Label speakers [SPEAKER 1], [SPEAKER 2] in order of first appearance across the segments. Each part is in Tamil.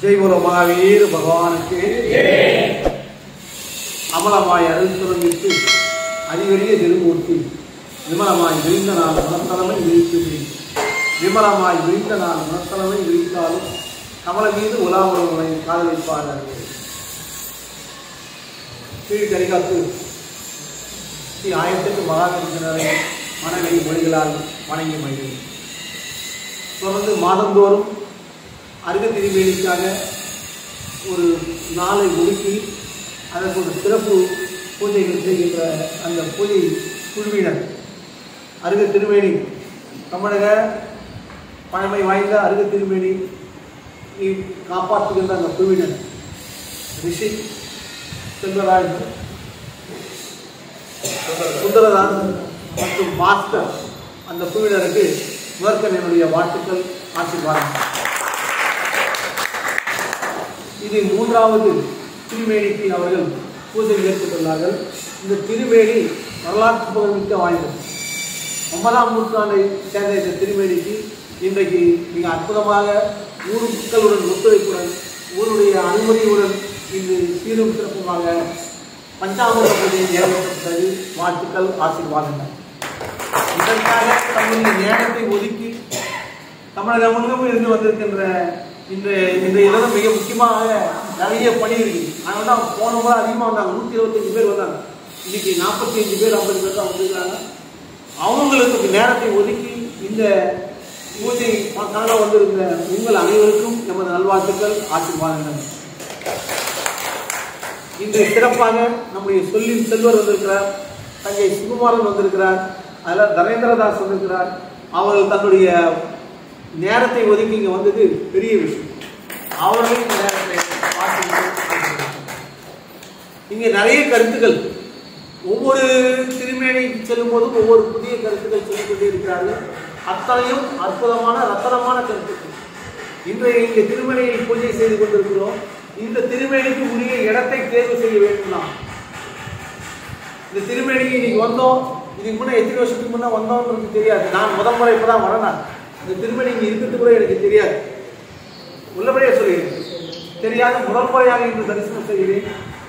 [SPEAKER 1] ஜெய் மகாவீர் பகவானுக்கு அமலமாய் அருள் துறந்திட்டு அதிவெளிய திருமூர்த்தி. விமலமாய் விரிந்த நாள் மனத்தலைமை விரித்து விமலமாய் விரிந்த நாள் மனத்தலைமை விரித்தாலும் கமல மீது உலாவுறவனை காதலிப்பார்கள் கீழ் கரிகாத்து ஸ்ரீ ஆயிரத்தெட்டு மகாகரிசனரை மனவெளி மொழிகளால் வணங்கி மகிழ்கிறேன் தொடர்ந்து மாதந்தோறும் அருக திருமேனிக்காக ஒரு நாளை ஒதுக்கி அதற்கு ஒரு சிறப்பு பூஜைகள் செய்கின்ற அந்த பூஜை குழுவினர். அருக திருமேனி தமிழக பழமை வாய்ந்த அருக திருமேனி காப்பாற்றுகின்ற அந்த குழுவினர். ரிஷி செல்வராஜ் சுந்தரராஜன் மற்றும் மாஸ்டர் அந்த குழுவினருக்கு முதற்கன் என்னுடைய வாழ்த்துக்கள் ஆசீர்வாதம் இது மூன்றாவது திருமேனிக்கு அவர்கள் பூஜை ஏற்றுக்கொண்டார்கள் இந்த திருமேனி வரலாற்று புகழ்மிக்க வாய்ந்தது. ஒன்பதாம் நூற்றாண்டை சேர்ந்த இந்த திருமேனிக்கு இன்றைக்கு மிக அற்புதமாக ஊர் மக்களுடன் ஒத்துழைப்புடன் ஊருடைய அனுமதியுடன் இது சீரும் சிறப்புமாக பஞ்சாமிர பூஜை நிறைவேற்றப்பட்டது. வாழ்த்துக்கள் ஆசீர்வாதங்கள். இதற்காக தம்முடைய நேரத்தை ஒதுக்கி தமிழகம் முழுவதும் இருந்து வந்திருக்கின்ற இந்த இந்த இடம் மிக முக்கியமாக நிறைய பணி இருக்குது. வந்து தான் போன முறை அதிகமாக வந்தாங்க. நூற்றி இருபத்தஞ்சு பேர் வந்தாங்க. இன்னைக்கு நாற்பத்தி அஞ்சு பேர் ஐம்பது பேர் தான் வந்திருக்காங்க. அவங்களுக்கு நேரத்தை ஒதுக்கி இந்த பூஜை மக்களாக வந்திருந்த உங்கள் அனைவருக்கும் நமது நல்வாழ்த்துக்கள் ஆசீர்வாதங்கள். இன்று சிறப்பாக நம்முடைய சொல்லின் செல்வர் வந்திருக்கிறார் தங்கை சுகுமாரன் வந்திருக்கிறார் அதில் தரேந்திரதாஸ் வந்திருக்கிறார். அவர்கள் தன்னுடைய நேரத்தை ஒதுக்கி இங்கே வந்தது பெரிய விஷயம். அவர்களையும் இந்த நேரத்தை பார்த்து இங்கே நிறைய கருத்துக்கள். ஒவ்வொரு திருமேனிக்கு செல்லும் போதும் ஒவ்வொரு புதிய கருத்துக்கள் சொல்லிக் கொண்டே இருக்கிறார்கள். அத்தனையும் அற்புதமான ரத்தனமான கருத்துக்கள். இன்றைய இங்கே திருமணியை பூஜை செய்து கொண்டிருக்கிறோம். இந்த திருமேனிக்கு உரிய இடத்தை தேர்வு செய்ய வேண்டும் இந்த திருமேனிக்கு இன்னைக்கு வந்தோம். இதுக்கு முன்னே எத்தனை வருஷத்துக்கு முன்னே வந்தோம்ன்றது தெரியாது. நான் முதல் முறை இப்பதான் வரேன் நான். இந்த திருமணி இங்கே இருக்கிறது கூட எனக்கு தெரியாது. உள்ளபடியே சொல்கிறேன் தெரியாத முதல் முறையாக இன்று தரிசனம் செய்கிறேன்.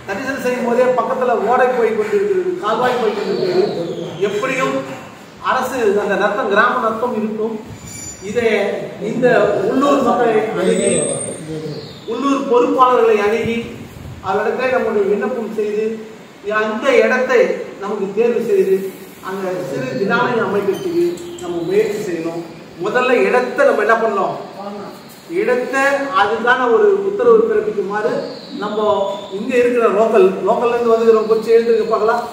[SPEAKER 1] தரிசனம் செய்யும் போதே பக்கத்தில் ஓடை போய் கொண்டிருக்கிறது கால்வாய் போய் கொண்டிருக்கிறது. எப்படியும் அரசு அந்த நத்தம் கிராம நத்தம் இருக்கும். இதை இந்த உள்ளூர் மக்களை அணுகி உள்ளூர் பொறுப்பாளர்களை அணுகி அவரிடத்தை நம்முடைய விண்ணப்பம் செய்து அந்த இடத்தை நமக்கு தேர்வு செய்து அந்த சிறு தினாலயம் அமைக்கிறதுக்கு நம்ம முயற்சி செய்யணும். முதல்ல இடத்தை நம்ம என்ன பண்ணோம் இடத்தை அதுக்கான ஒரு உத்தரவு பிறப்பிக்குமாறு நம்ம இங்க இருக்கிற லோக்கல் லோக்கல்ல இருந்து வந்து கொஞ்சம் எழுந்திருக்க பார்க்கலாம்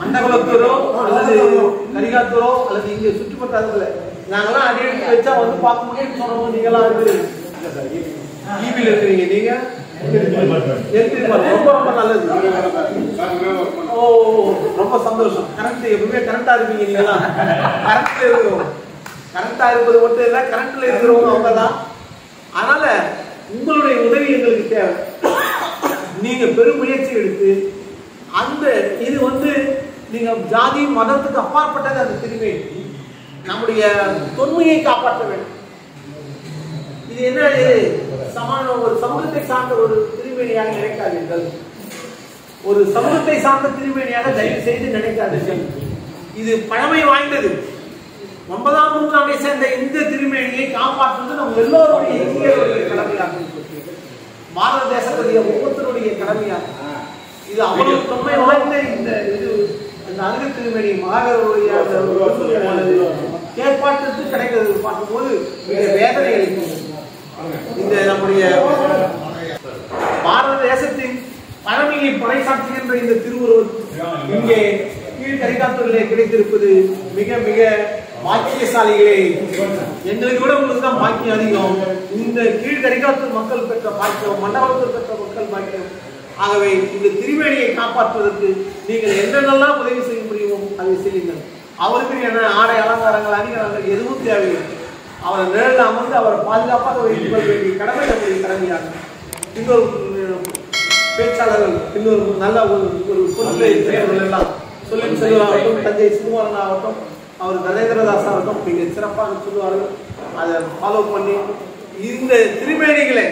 [SPEAKER 1] மண்டகுளத்தூரோ அல்லது கரிகாத்தூரோ அல்லது இங்க சுற்றுப்பட்டாதுல நாங்கெல்லாம் அடி எடுத்து வச்சா வந்து பார்க்க முடியும் சொன்னோம் நீங்களாம் இருக்கிறீங்க டிவியில் இருக்கிறீங்க நீங்க? ரொம்ப ரொம்ப நல்லது. ரொம்ப சந்தோஷம். கரண்ட் எப்பவுமே கரண்டா இருப்பீங்க நீங்களா கரண்ட்ல இருக்கிறோம் கரண்டா இருப்பது மட்டும் இல்ல கரண்ட்ல இருக்கிறவங்க அவங்க தான் அதனால உங்களுடைய உதவி எங்களுக்கு தேவை. நீங்க பெரும் முயற்சி எடுத்து அந்த இது வந்து நீங்க ஜாதி மதத்துக்கு அப்பாற்பட்டது அந்த திருமை நம்முடைய தொன்மையை காப்பாற்ற வேண்டும். இது என்ன சமான ஒரு சமூகத்தை சார்ந்த ஒரு திருமணியாக நினைக்காதீர்கள். ஒரு சமூகத்தை சார்ந்த திருமேனியாக தயவு செய்து நினைக்காதீர்கள். இது பழமை வாய்ந்தது. ஒன்பதாம் நூற்றாண்டை சேர்ந்த இந்த திருமேனியை காப்பாற்றுவது நம்ம எல்லோருடைய இந்தியர்களுடைய கடமையாக பாரத தேசத்துடைய ஒவ்வொருத்தருடைய கடமையாக. இது அவ்வளவு தொன்மை வாய்ந்த இந்த இது அந்த அருக திருமணி மகாகருடைய ஏற்பாட்டுக்கு கிடைக்கிறது. பார்க்கும்போது மிக வேதனை அளிக்கும் இந்த நம்முடைய பாரத தேசத்தின் பழமையை என்ற இந்த திருவுருவம் இங்கே கீழ் கிடைத்திருப்பது மிக மிக பாக்கியசாலிகளே. எங்களுக்கு விட உங்களுக்கு தான் பாக்கியம் அதிகம். இந்த கீழ்தரிகாத்தூர் மக்கள் பெற்ற பாக்கியம் மண்டபத்தில் பெற்ற மக்கள் பாக்கியம். ஆகவே இந்த திருவேணியை காப்பாற்றுவதற்கு நீங்கள் என்னென்னலாம் உதவி செய்ய முடியுமோ அதை செய்யுங்கள். அவருக்கு என்ன ஆடை அலங்காரங்கள் அதிகாரங்கள் எதுவும் தேவையில்லை. அவரை நிழலில் அமர்ந்து அவரை பாதுகாப்பாக வைத்துக் கொள்ள வேண்டிய கடமை நம்முடைய கடமையாகும். இன்னொரு இன்னொரு நல்ல ஒரு ஒரு பொருளை பெயர்கள் எல்லாம் சொல்லின் செல்வராகட்டும் தஞ்சை சுகுமாரன் ஆகட்டும் அவர் கணேந்திரதாசா இருக்கும் மிக சிறப்பாக சொல்லுவார்கள். அதை ஃபாலோ பண்ணி இந்த திருமேனிகளை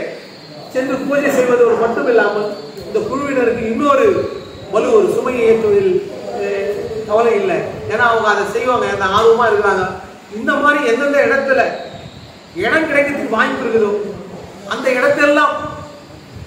[SPEAKER 1] சென்று பூஜை செய்வதோடு மட்டும் இல்லாமல் இந்த குழுவினருக்கு இன்னொரு வலு ஒரு சுமையை ஏற்றுவதில் கவலை இல்லை. ஏன்னா அவங்க அதை செய்வாங்க அந்த ஆர்வமா இருக்கிறாங்க. இந்த மாதிரி எந்தெந்த இடத்துல இடம் கிடைக்கிறதுக்கு வாய்ப்பு இருக்குதோ அந்த இடத்தெல்லாம்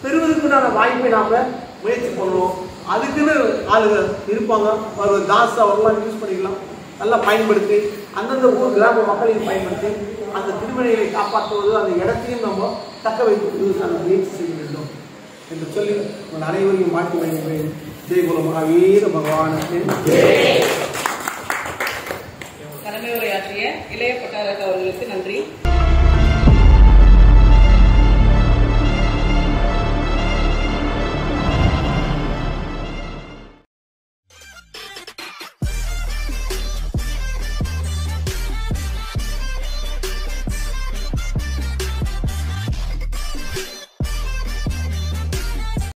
[SPEAKER 1] பெறுவதற்குண்டான வாய்ப்பை நாம முயற்சி பண்ணுவோம். அதுக்குன்னு ஆளுங்க இருப்பாங்க. அவர் தாஸ் அவர்லாம் யூஸ் பண்ணிக்கலாம். நல்லா பயன்படுத்தி அந்தந்த ஊர் கிராம மக்களையும் பயன்படுத்தி அந்த திருமணிகளை காப்பாற்றுவது அந்த இடத்தையும் நம்ம தக்க வைப்பதற்கான முயற்சி செய்ய வேண்டும் என்று சொல்லி உங்கள் அனைவரையும் மாற்றி வைக்கிறேன். ஜெயகுல மகாவீர பகவானுக்கு